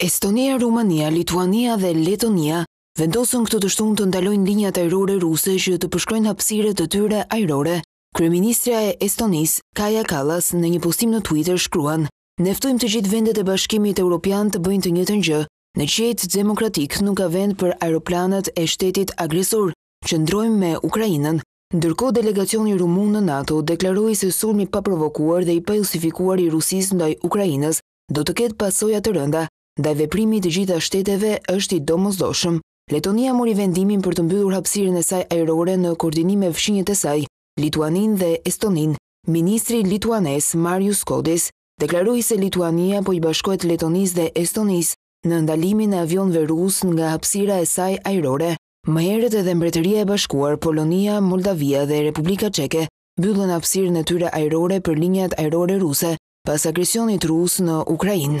Estonia, Rumania, Lituania dhe Letonia vendosën këtë të shtunë të ndalojnë linjat ajrore ruse që të përshkojnë hapësirën e tyre ajrore. Kryeministrja e Estonisë, Kaja Kallas, në një postim në Twitter shkruan, ne ftojmë të gjithë vendet e Bashkimit Europian të bëjnë të njëjtën gjë, në qiejt demokratik nuk ka vend për aeroplanët e shtetit agresor, qëndrojmë me Ukrainën, Ndërkohë delegacioni rumun në NATO deklaroi se sulmi i paprovokuar dhe i pajustifikuar i Rusisë ndaj Ukrainës do të ketë pasoja të rënda, ndaj veprimi i të gjitha shteteve është i domosdoshëm. Letonia mori vendimin për të mbyllur hapësirën e saj ajrore në koordinim me fqinjët e saj, Lituaninë dhe Estoninë. Ministri lituanez Marius Skuodis deklaroi se Lituania po i bashkohet Letonisë dhe Estonisë në ndalimin e avionëve rusë nga hapësira e saj ajrore. Më herët edhe Mbretëria e Bashkuar, Polonia, Moldavia dhe Republika Çeke mbyllën hapësirën e tyre ajrore për linjat ajrore ruse pas agresionit rus në Ukrainë.